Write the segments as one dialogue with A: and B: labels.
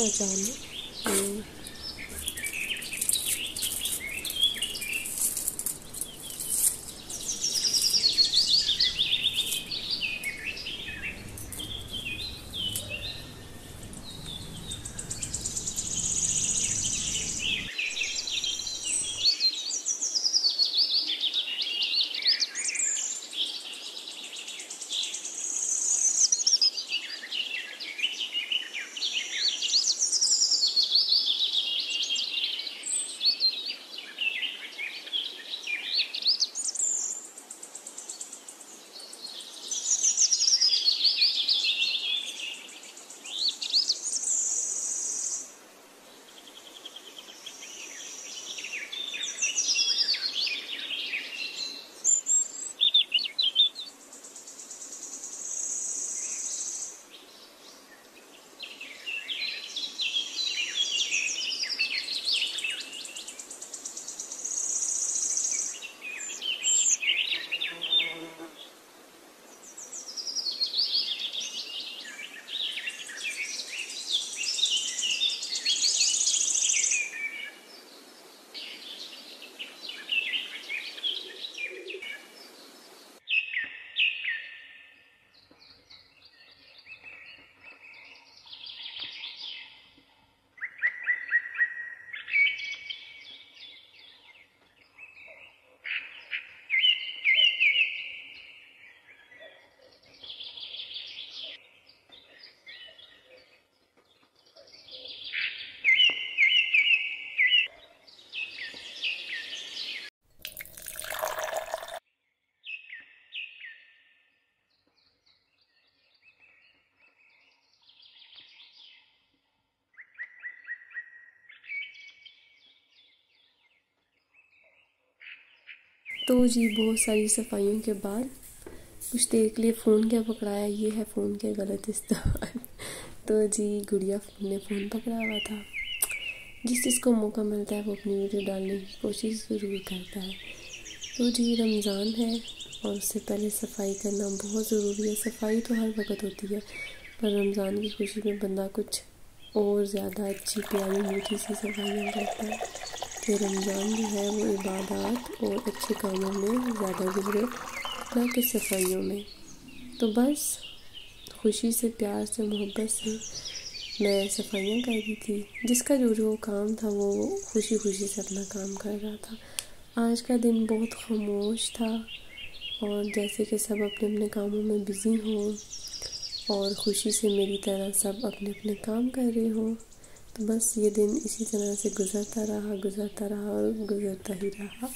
A: Azerbaijan तो जी, बहुत सारी सफाइयों के बाद कुछ देर के लिए फ़ोन क्या पकड़ाया? ये है फ़ोन के गलत इस्तेमाल। तो जी, गुड़िया ने फ़ोन पकड़ा हुआ था। जिस जिसको मौका मिलता है, वो अपनी वीडियो डालने की कोशिश ज़रूर करता है। तो जी, रमज़ान है और उससे पहले सफ़ाई करना बहुत ज़रूरी है। सफ़ाई तो हर वक्त होती है, पर रमज़ान की खुशी में बंदा कुछ और ज़्यादा अच्छी, प्यारी, मीठी सी सफाइयाँ करता है। कि रमज़ान जो है वो इबादत और अच्छे कामों में ज़्यादा गुजरे, ना कि सफाइयों में। तो बस खुशी से, प्यार से, मोहब्बत से मैं सफाइयाँ कर रही थी। जिसका जो जो काम था वो खुशी खुशी से अपना काम कर रहा था। आज का दिन बहुत खामोश था और जैसे कि सब अपने अपने कामों में बिज़ी हों और खुशी से मेरी तरह सब अपने अपने काम कर रहे हों। बस ये दिन इसी तरह से गुज़रता रहा गुज़रता रहा और गुज़रता ही रहा।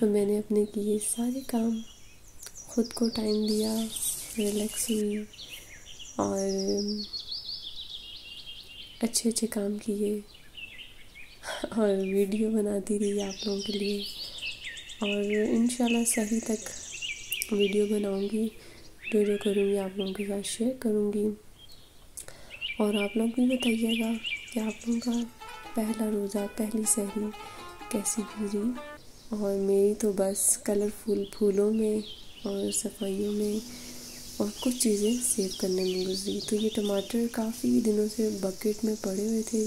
A: तो मैंने अपने किए सारे काम, खुद को टाइम दिया रिलैक्स हुई और अच्छे अच्छे काम किए और वीडियो बनाती रही आप लोगों के लिए। और इन सही तक वीडियो बनाऊँगी जो जो करूँगी, आप लोगों के साथ शेयर करूँगी। और आप लोग भी बताइएगा कि आप लोगों का पहला रोज़ा, पहली सहरी कैसी गुजरी? और मेरी तो बस कलरफुल फूलों में और सफाइयों में और कुछ चीज़ें सेव करने में गुजरी। तो ये टमाटर काफ़ी दिनों से बकेट में पड़े हुए थे।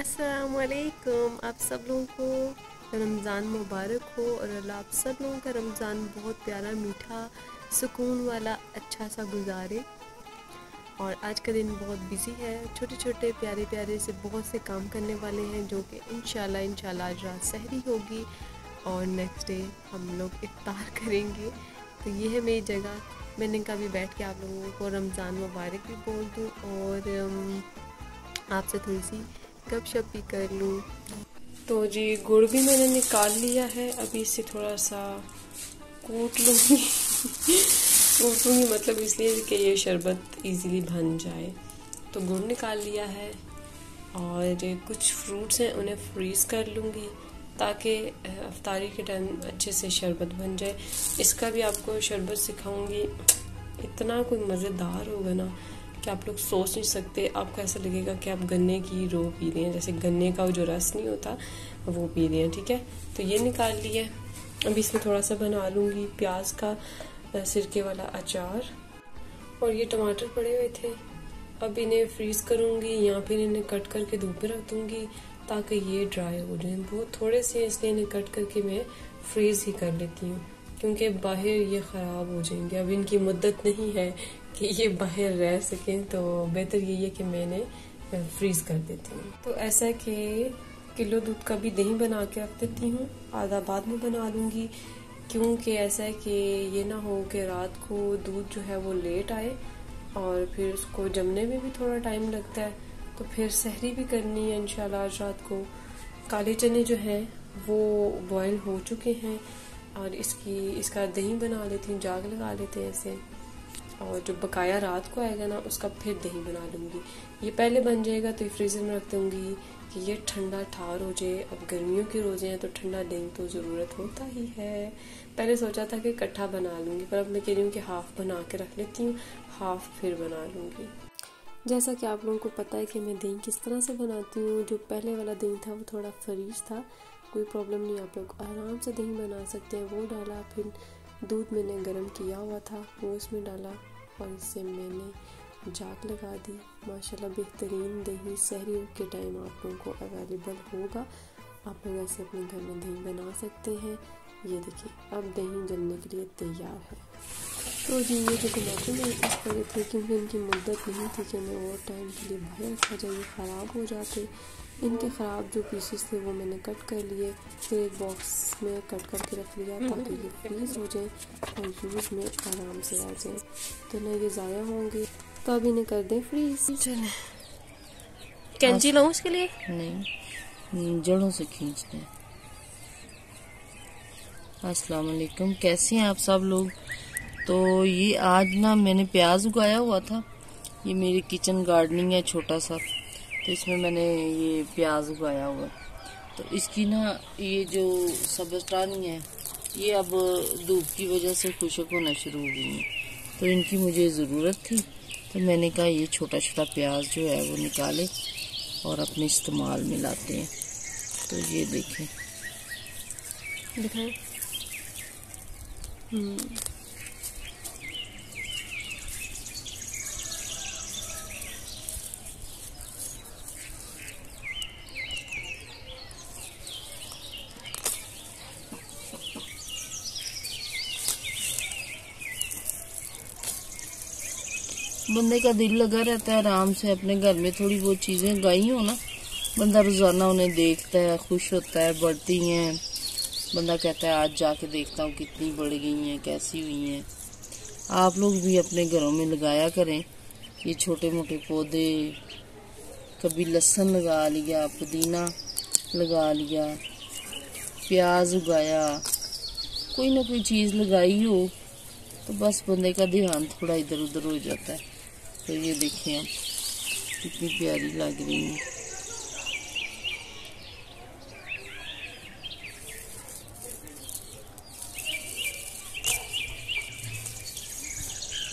B: असलकुम आप सब लोगों को रमज़ान मुबारक हो और अल्लाह आप सब लोगों का रमज़ान बहुत प्यारा, मीठा, सुकून वाला अच्छा सा गुजारे। और आज का दिन बहुत बिज़ी है। छोटे छोटे प्यारे प्यारे से बहुत से काम करने वाले हैं जो कि इन इंशाल्लाह आज रात सहरी होगी और नेक्स्ट डे हम लोग इफ्तार करेंगे। तो ये है मेरी जगह। मैंने कभी बैठ के आप लोगों को रमज़ान मुबारक भी बोल दूँ और आपसे थोड़ी सी गप शप भी कर लूँ।
A: तो जी, गुड़ भी मैंने निकाल लिया है। अभी इसे थोड़ा सा कूट लूँगी। कूटूँगी मतलब इसलिए कि ये शरबत इजीली बन जाए। तो गुड़ निकाल लिया है और कुछ फ्रूट्स हैं, उन्हें फ्रीज़ कर लूँगी ताकि अफ्तारी के टाइम अच्छे से शरबत बन जाए। इसका भी आपको शरबत सिखाऊँगी। इतना कोई मज़ेदार होगा ना कि आप लोग सोच नहीं सकते। आपको ऐसा लगेगा कि आप गन्ने की रो पी रहे हैं, जैसे गन्ने का जो रस नहीं होता, वो पी रहे हैं, ठीक है? तो ये निकाल लिया अभी इसमें थोड़ा सा बना लूँगी प्याज का। सिरके वाला अचार। और ये टमाटर पड़े हुए थे। अब इन्हें फ्रीज करूँगी, या फिर इन्हें कट करके धूप में रख दूँगी, ताकि ये ड्राई हो जाए। बहुत थोड़े से इसलिए इन्हें कट करके मैं फ्रीज ही कर लेती हूँ, क्योंकि बाहर ये ख़राब हो जाएँगे। अब इनकी मुद्दत नहीं है कि ये बाहर रह सकें तो बेहतर यही है कि मैंने फ्रीज कर देती हूँ। तो ऐसा कि किलो दूध का भी दही बना के रख देती हूँ, आधा बाद में बना लूँगी। क्योंकि ऐसा है कि ये ना हो कि रात को दूध जो है वो लेट आए और फिर उसको जमने में भी थोड़ा टाइम लगता है तो फिर सहरी भी करनी है इंशाल्लाह आज रात को। काले चने जो हैं, वो बॉयल हो चुके हैं और इसकी, इसका दही बना लेती हूँ, जाग लगा लेते हैं ऐसे। और जो बकाया रात को आएगा ना, उसका फिर दही बना लूँगी। ये पहले बन जाएगा तो ये फ्रीज़र में रख दूँगी। कि ये ठंडा हो जाए अब गर्मियों के रोज़े हैं तो ठंडा दही तो ज़रूरत होता ही है। पहले सोचा था कि इकट्ठा बना लूँगी, पर अब मैं कह रही हूँ कि हाफ़ बना के रख लेती हूँ, हाफ़ फिर बना लूँगी। जैसा कि आप लोगों को पता है कि मैं दही किस तरह से बनाती हूँ, जो पहले वाला दही था, वो थोड़ा फरीज था, कोई प्रॉब्लम नहीं, आप लोग आराम से दही बना सकते हैं। वो डाला, फिर दूध मैंने गर्म किया हुआ था, वो इसमें डाला और इससे मैंने जाग लगा दी। माशाल्लाह बेहतरीन दही सहरी के टाइम आप लोगों को अवेलेबल होगा। आप लोग ऐसे अपने घर में दही बना सकते हैं। ये देखिए अब दही जलने के लिए तैयार है। तो जी ये जो टमाटर मैंने इस करे थे क्योंकि इनकी मुद्दत नहीं थी कि मैं और टाइम के लिए बाहर रखा जाए ख़राब हो जाते। इनके ख़राब जो पीसेस थे वो मैंने कट कर लिए। फिर एक बॉक्स में कट करके रख लिया ताकि ये फ्रीज़ हो जाए और यूज़ में आराम से आ जाए। तो ना ये ज़ाया होंगे तो अब इन्हें कर दें फ्रीज चले कैंची लाऊं इसके लिए?
C: नहीं जड़ों से खींचते हैं। अस्सलाम वालेकुम कैसे हैं आप सब लोग? तो ये आज ना मैंने प्याज उगाया हुआ था। ये मेरी किचन गार्डनिंग है छोटा सा तो इसमें मैंने ये प्याज उगाया हुआ। तो इसकी ना ये जो सब्जटानी है ये अब धूप की वजह से खुशक होना शुरू हो गई है। तो इनकी मुझे ज़रूरत थी। तो मैंने कहा, ये छोटा छोटा प्याज जो है, वो निकाले और अपने इस्तेमाल में लाते हैं। तो ये देखें।
A: दिखाएँ
C: बंदे का दिल लगा रहता है, आराम से अपने घर में थोड़ी बहुत चीज़ें गाई हो ना, बंदा रोज़ाना उन्हें देखता है, खुश होता है, बढ़ती हैं। बंदा कहता है, आज जाके देखता हूँ कितनी बढ़ गई हैं, कैसी हुई हैं। आप लोग भी अपने घरों में लगाया करें, ये छोटे मोटे पौधे, कभी लहसुन लगा लिया, पुदीना लगा लिया, प्याज उगाया, कोई ना कोई चीज़ लगाई हो तो बस बंदे का ध्यान थोड़ा इधर उधर हो जाता है। तो ये देखिए आप कितनी प्यारी लग रही है।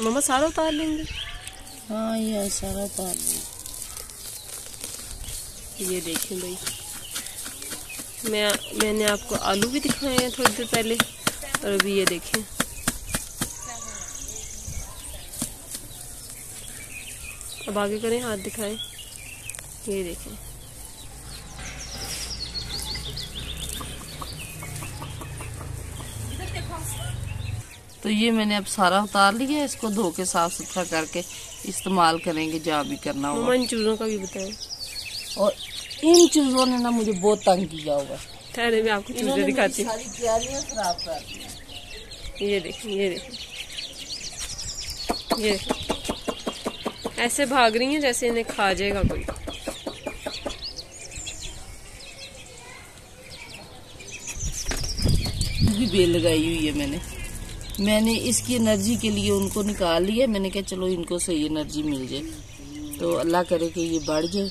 A: मम्मा सारा उतार लेंगे?
C: हाँ ये सारा उतार लेंगे।
A: ये देखें भाई। मैं मैंने आपको आलू भी दिखाए हैं थोड़ी देर पहले और अभी ये देखें। अब आगे करें हाथ दिखाएँ। ये देखें।
C: तो ये मैंने अब सारा उतार लिया इसको धो के साफ़ सुथरा करके इस्तेमाल करेंगे जहाँ भी करना होगा।
A: इन चूजों का भी बताएँ।
C: और इन चूजों ने ना मुझे बहुत तंग किया हुआ
A: ठहरे मैं आपको चूजे दिखाती
C: खराब कर
A: ये देखें ये देखें। ये देखें। ऐसे भाग रही हैं जैसे इन्हें खा जाएगा कोई।
C: भी बेल लगाई हुई है मैंने। मैंने इसकी एनर्जी के लिए उनको निकाल लिया। मैंने कहा, चलो, इनको सही एनर्जी मिल जाए। तो अल्लाह करे कि ये बढ़ जाए।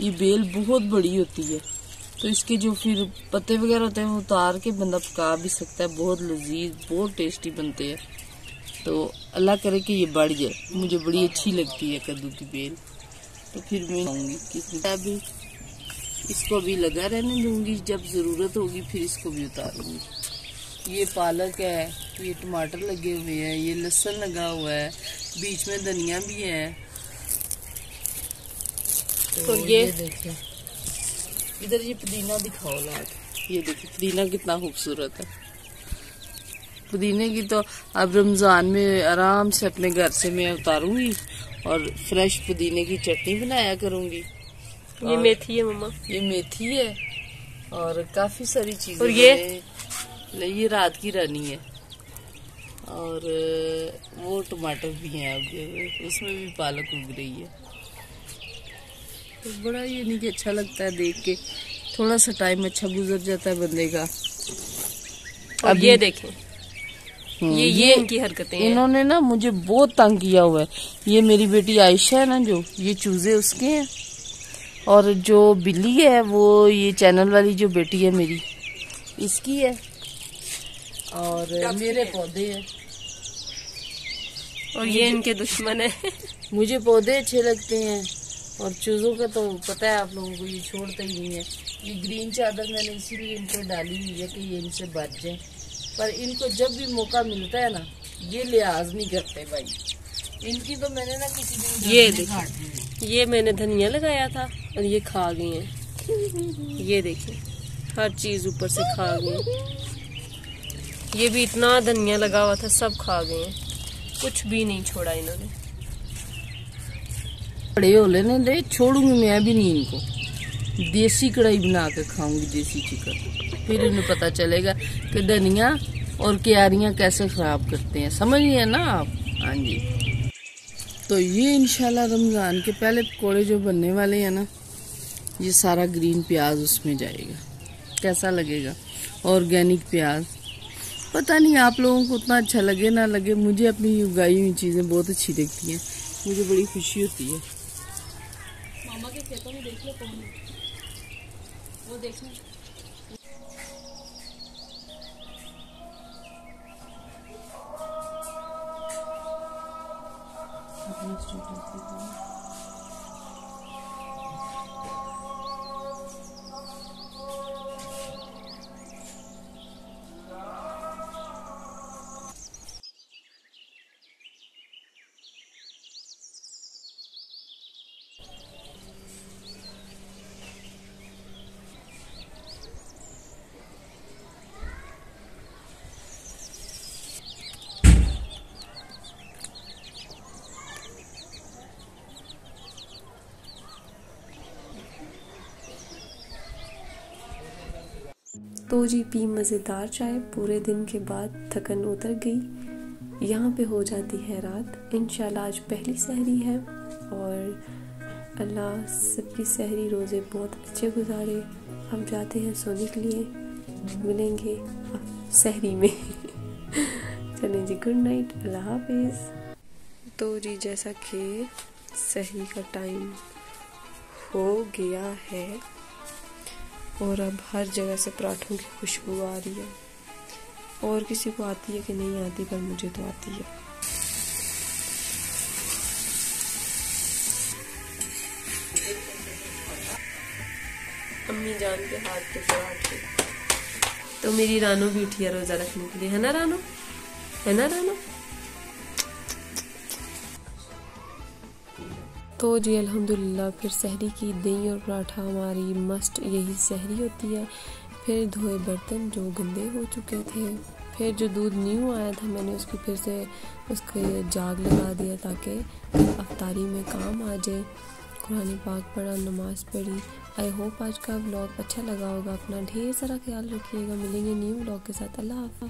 C: ये बेल बहुत बड़ी होती है। तो इसके जो फिर पत्ते वगैरह होते हैं, वो उतार के बंदा पका भी सकता है। बहुत लजीज, बहुत टेस्टी बनते हैं। तो अल्लाह करे कि ये बढ़ जाए। मुझे बड़ी अच्छी लगती है कद्दू की बेल। तो फिर मैं आऊँगी किसी अभी इसको भी लगा रहने दूँगी। जब ज़रूरत होगी फिर इसको भी उतारूँगी। ये पालक है ये टमाटर लगे हुए हैं ये लहसुन लगा हुआ है बीच में धनिया भी है।
B: तो ये,
C: ये देखिए। इधर ये पुदीना दिखाओ लाट ये देखिए पुदीना कितना खूबसूरत है। पुदीने की तो अब रमज़ान में आराम से अपने घर से मैं उतारूँगी और फ्रेश पुदीने की चटनी बनाया करूँगी।
B: ये मेथी है मम्मा।
C: ये मेथी है और काफ़ी सारी चीज़ें
B: और ये?
C: ये रात की रानी है। और वो टमाटर भी हैं उगे हुए उसमें भी पालक उग रही है। तो बड़ा ये नहीं कि अच्छा लगता है देख के। थोड़ा सा टाइम अच्छा गुजर जाता है बंदे का।
B: अब ये देखें। ये ये इनकी हरकतें
C: इन्होंने ना मुझे बहुत तंग किया हुआ है। ये मेरी बेटी आयशा है ना जो ये चूजे उसके हैं। और जो बिल्ली है वो ये चैनल वाली जो बेटी है मेरी इसकी है। और मेरे पौधे हैं।
B: और ये इनके दुश्मन है।
C: मुझे पौधे अच्छे लगते हैं। और चूजों का तो पता है आप लोगों को ये छोड़ते ही नहीं है। ये ग्रीन चादर मैंने इसीलिए इनको डाली हुई है कि ये इनसे बच जाए। पर इनको जब भी मौका मिलता है ना ये लिहाज नहीं करते भाई। इनकी तो मैंने ना किसी दिन
B: ये देखिए। ये मैंने धनिया लगाया था और ये खा गई हैं। ये देखिए हर चीज़ ऊपर से खा गए ये भी इतना धनिया लगा हुआ था सब खा गए कुछ भी नहीं छोड़ा इन्होंने।
C: बड़े हो लेने दे छोड़ूँगी मैं भी नहीं इनको। देसी कढ़ाई बना के खाऊँगी देसी चिकन फिर इन्हें पता चलेगा कि धनिया और क्यारियाँ कैसे खराब करते हैं। समझिए ना आप? हाँ जी। तो ये इंशाल्लाह रमज़ान के पहले पकौड़े जो बनने वाले हैं ना, ये सारा ग्रीन प्याज उसमें जाएगा। कैसा लगेगा? ऑर्गेनिक प्याज। पता नहीं आप लोगों को उतना अच्छा लगे ना लगे, मुझे अपनी उगाई हुई चीज़ें बहुत अच्छी लगती हैं। मुझे बड़ी खुशी होती है। मामा के खेतों में देख लो कौन वो देखना। Mr. before.
A: तो जी पी मज़ेदार चाय पूरे दिन के बाद थकन उतर गई। यहाँ पे हो जाती है रात। इन आज पहली सहरी है और अल्लाह सबकी सहरी रोज़े बहुत अच्छे गुजारे। हम जाते हैं सोने के लिए। मिलेंगे सहरी में। चलें जी गुड नाइट अल्लाह हाफिज़। तो जी, जैसा कि सहरी का टाइम हो गया है और अब हर जगह से पराठों की खुशबू आ रही है। और किसी को आती है कि नहीं आती पर मुझे तो आती है।
B: अम्मी जान के हाथ के पराठे। तो मेरी रानो भी उठी है रोजा रखने के लिए। है ना रानो? है ना रानो?
A: तो जी अल्हम्दुलिल्लाह, फिर सहरी की दही और पराठा हमारी मस्ट, यही सहरी होती है। फिर धोए बर्तन जो गंदे हो चुके थे। फिर जो दूध न्यू आया था, मैंने उसकी फिर से उसके जाग लगा दिया ताकि अफ्तारी में काम आ जाए। कुरान पाक पढ़ा, नमाज़ पढ़ी। आई होप आज का ब्लॉग अच्छा लगा होगा। अपना ढेर सारा ख्याल रखिएगा। मिलेंगे न्यू ब्लॉग के साथ। अल्लाह हाफ़